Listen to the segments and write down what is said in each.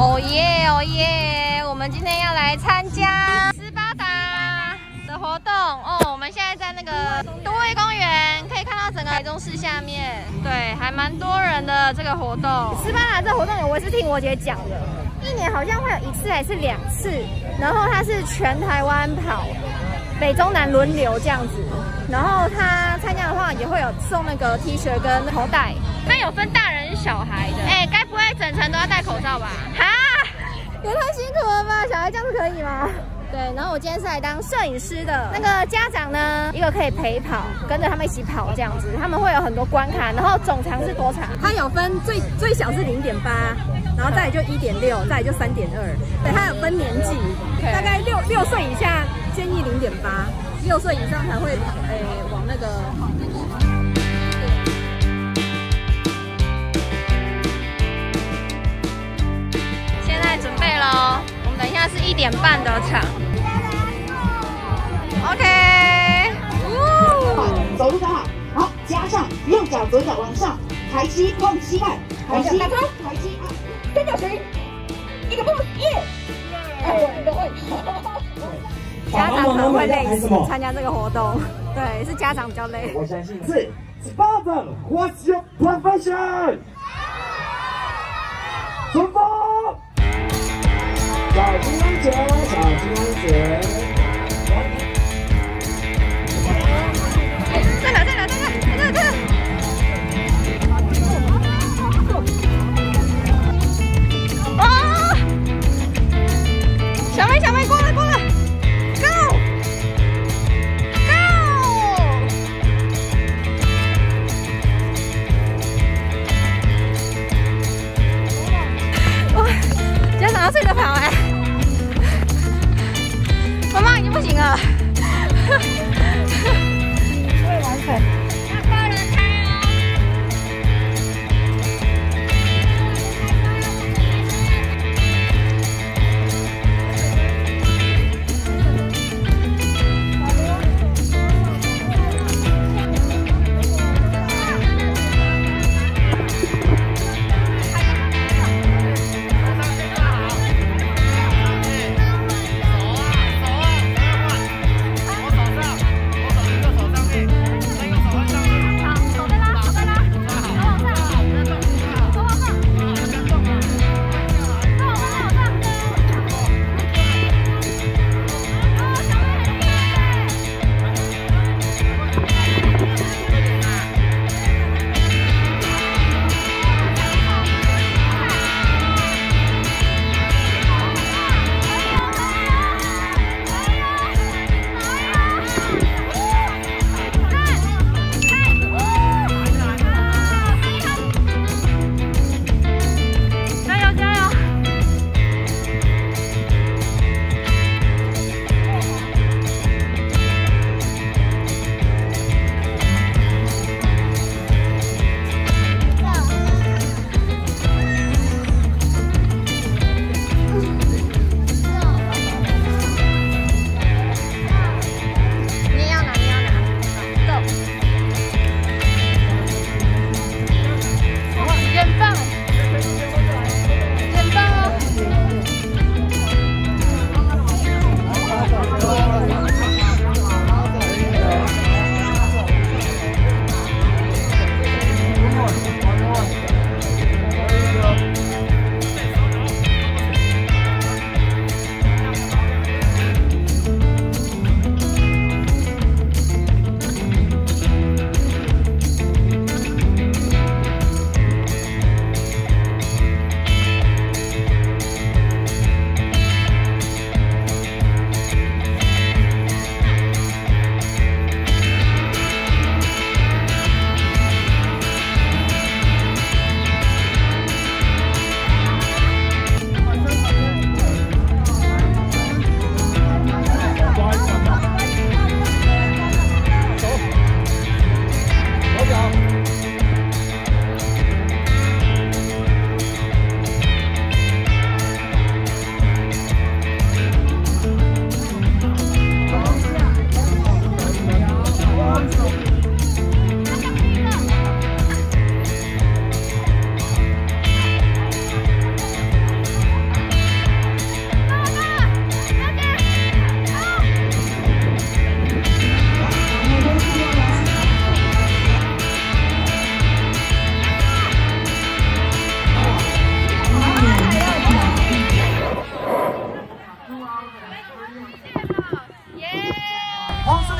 哦耶哦耶！我们今天要来参加斯巴达的活动哦。我们现在在那个都会公园，可以看到整个台中市下面，对，还蛮多人的这个活动。斯巴达这活动我也是听我姐讲的，一年好像会有一次还是两次，然后它是全台湾跑，北中南轮流这样子。然后他参加的话也会有送那个 T 恤跟头带，那有分大人小孩的。哎，该不会整层都要戴口罩吧？哈，也太辛苦了吧？小孩这样子可以吗？对，然后我今天是来当摄影师的。那个家长呢，一个可以陪跑，跟着他们一起跑这样子。他们会有很多关卡，然后总长是多长？它有分最最小是零点八，然后再来就一点六，再来就三点二。对，它有分年纪，大概六六岁以下建议零点八。六岁以上才会诶往那个。现在准备喽，我们等一下是一点半的场。OK。走路的好，好，加上右脚左脚往上，抬膝碰膝盖，抬膝，抬膝，三角形，一个步，可能会累死，参加这个活动，对，是家长比较累。我相信是 Spartan，What's your profession？出发！小金安姐，小金安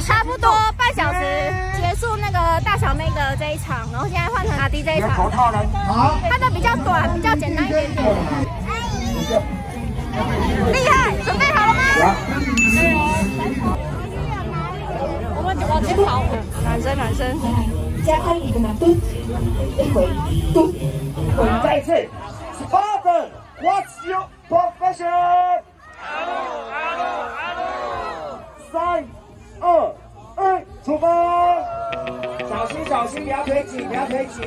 姐。多半小时结束那个大小妹的这一场，然后现在换成阿迪这一场。好，它的比较短，比较简单一点点。厉害，准备好了吗？我们往前跑，男生男生。加快你的难度，一回蹲，再一次。Spartan, what's your profession? 三、出发！小心小心，不要推挤，不要推挤，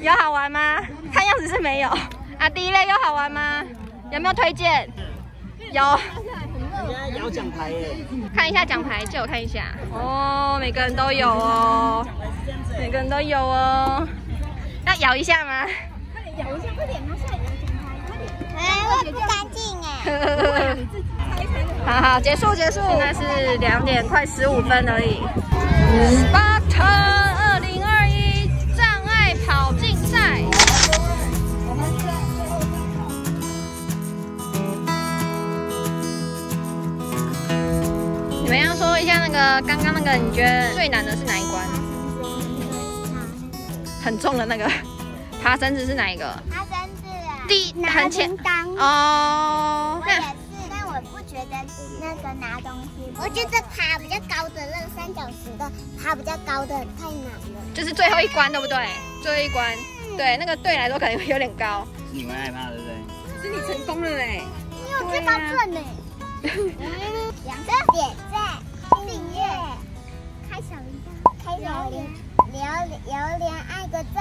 有好玩吗？看样子是没有。阿迪嘞，有好玩吗？有没有推荐？有。摇奖牌耶！看一下奖牌，借我看一下。哦，每个人都有哦，每个人都有哦。要摇一下吗？那你摇一下，快点。那下摇奖牌，快点哎，我也不干净哎。好好，结束结束。现在是两点快十五分而已。Spartan 你们要说一下那个刚刚那个，你觉得最难的是哪一关？很重的那个爬绳子是哪一个？爬绳子啊，第拿很前铃铛。哦我。也是，但我不觉得那个拿东西，我觉得爬比较高的那个三角形的爬比较高的太难了。就是最后一关，对不对？最后一关，对，那个对来说可能会有点高。你们害怕对不对？是你成功了嘞！你有最高分呢。两个点赞、订阅、开小铃铛、开小铃、榴榴莲爱个赞。